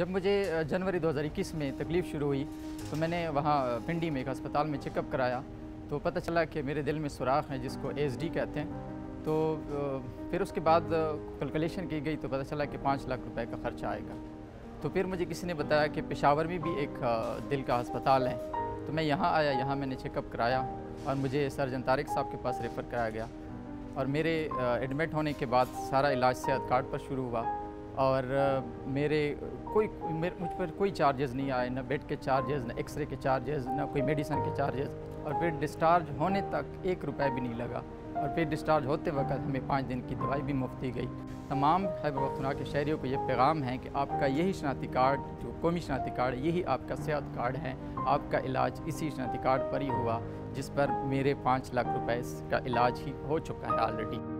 जब मुझे जनवरी 2021 में तकलीफ़ शुरू हुई तो मैंने वहाँ पिंडी में एक अस्पताल में चेकअप कराया। तो पता चला कि मेरे दिल में सुराख है, जिसको एस कहते हैं। तो फिर उसके बाद कैलकुलेशन की गई तो पता चला कि पाँच लाख रुपए का ख़र्चा आएगा। तो फिर मुझे किसी ने बताया कि पेशावर में भी एक दिल का अस्पताल है। तो मैं यहाँ आया, यहाँ मैंने चेकअप कराया और मुझे सर्जन तारिक साहब के पास रेफ़र कराया गया। और मेरे एडमिट होने के बाद सारा इलाज सेहत कार्ड पर शुरू हुआ। और मेरे कोई, मेरे, मुझ पर कोई चार्जेस नहीं आए, ना बेड के चार्जेस ना एक्सरे के चार्जेस ना कोई मेडिसन के चार्जेस और फिर डिस्चार्ज होने तक एक रुपये भी नहीं लगा। और फिर डिस्चार्ज होते वक्त हमें पाँच दिन की दवाई भी मुफ़्त दी गई। तमाम वख्तुना के शहरीों को ये पैगाम है कि आपका यही शनाती कार्ड, जो कौमी शनाती कार्ड, यही आपका सेहत कार्ड है। आपका इलाज इसी शनाती कार्ड पर ही हुआ, जिस पर मेरे पाँच लाख रुपए का इलाज ही हो चुका है ऑलरेडी